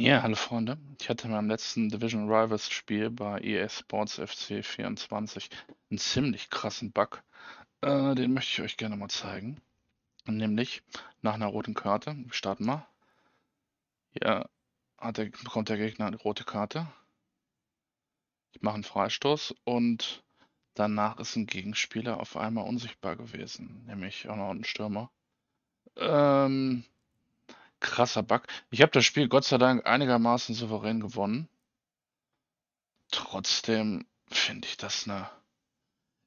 Ja, hallo Freunde. Ich hatte in meinem letzten Division Rivals Spiel bei EA Sports FC 24 einen ziemlich krassen Bug. Äh, den möchte ich euch gerne mal zeigen. Nämlich nach einer roten Karte. Wir starten mal. Hat der, bekommt der Gegner eine rote Karte. Ich mache einen Freistoß und danach ist ein Gegenspieler auf einmal unsichtbar gewesen. Nämlich auch noch ein Stürmer. Ähm, krasser Bug. Ich habe das Spiel Gott sei Dank einigermaßen souverän gewonnen. Trotzdem finde ich das eine,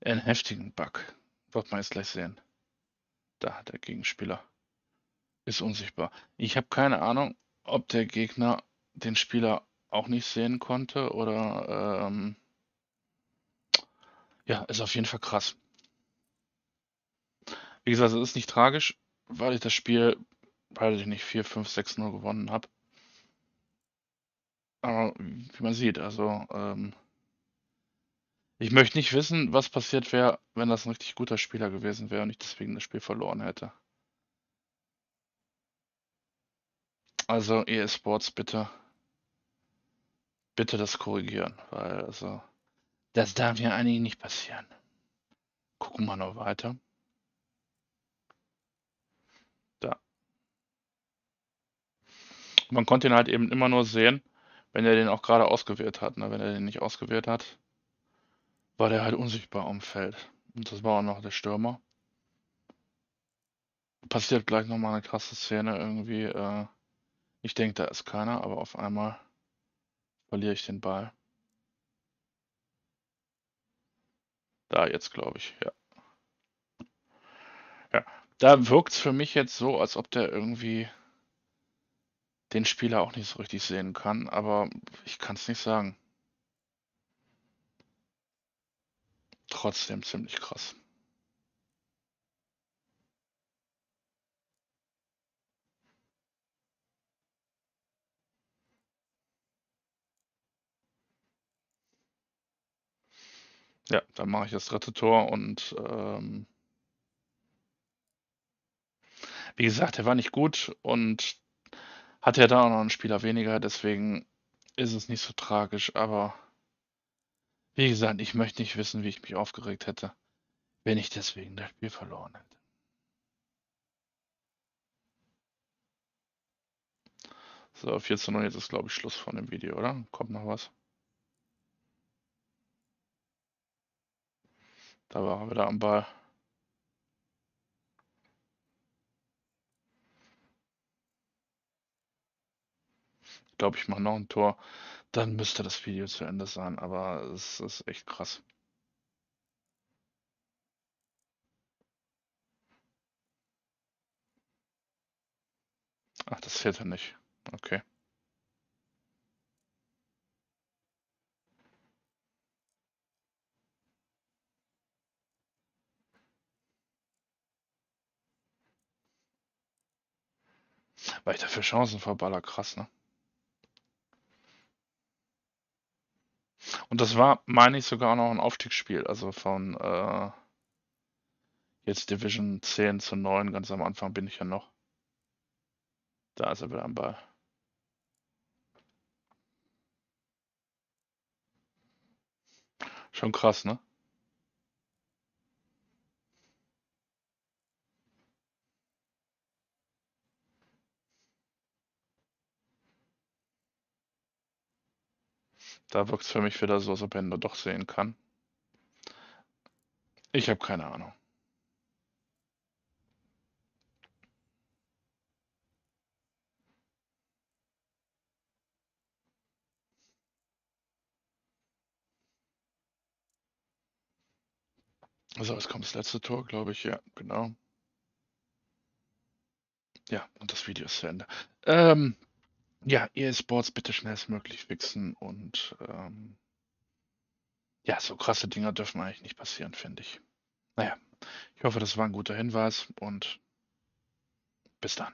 einen heftigen Bug. Wird man jetzt gleich sehen. Da, der Gegenspieler ist unsichtbar. Ich habe keine Ahnung, ob der Gegner den Spieler auch nicht sehen konnte oder ähm, ja, ist auf jeden Fall krass. Wie gesagt, es ist nicht tragisch, weil ich das Spiel weiß ich nicht, 4, 5, 6, 0 gewonnen habe. Aber wie man sieht, also ähm, ich möchte nicht wissen, was passiert wäre, wenn das ein richtig guter Spieler gewesen wäre und ich deswegen das Spiel verloren hätte. Also EA Sports bitte, bitte das korrigieren, weil also das darf ja eigentlich nicht passieren. Gucken wir noch weiter. Man konnte ihn halt eben immer nur sehen, wenn er den auch gerade ausgewählt hat. Ne? Wenn er den nicht ausgewählt hat, war der halt unsichtbar am Feld. Und das war auch noch der Stürmer. Passiert gleich nochmal eine krasse Szene irgendwie. Äh, ich denke, da ist keiner, aber auf einmal verliere ich den Ball. Da jetzt, glaube ich, ja. Ja, da wirkt es für mich jetzt so, als ob der irgendwie den Spieler auch nicht so richtig sehen kann, aber ich kann es nicht sagen. Trotzdem ziemlich krass. Ja, dann mache ich das dritte Tor und ähm, wie gesagt, er war nicht gut und hat ja da auch noch einen Spieler weniger, deswegen ist es nicht so tragisch, aber wie gesagt, ich möchte nicht wissen, wie ich mich aufgeregt hätte, wenn ich deswegen das Spiel verloren hätte. So, 14 Uhr, jetzt ist glaube ich Schluss von dem Video, oder? Kommt noch was? Da war er wieder am Ball. Glaube, ich mache noch ein Tor. Dann müsste das Video zu Ende sein, aber es ist echt krass. Ach, das ja nicht. Okay. Weil ich dafür Chancen verballer, krass, ne? Und das war, meine ich, sogar noch ein Aufstiegsspiel, also von äh, jetzt Division 10 zu 9, ganz am Anfang bin ich ja noch. Da ist er wieder am Ball. Schon krass, ne? Da wirkt es für mich wieder so, als ob er ihn doch sehen kann. Ich habe keine Ahnung. So, jetzt kommt das letzte Tor, glaube ich. Ja, genau. Ja, und das Video ist zu Ende. Ähm, ja, EA Sports bitte schnellstmöglich fixen und ähm, ja, so krasse Dinger dürfen eigentlich nicht passieren, finde ich. Naja, ich hoffe, das war ein guter Hinweis und bis dann.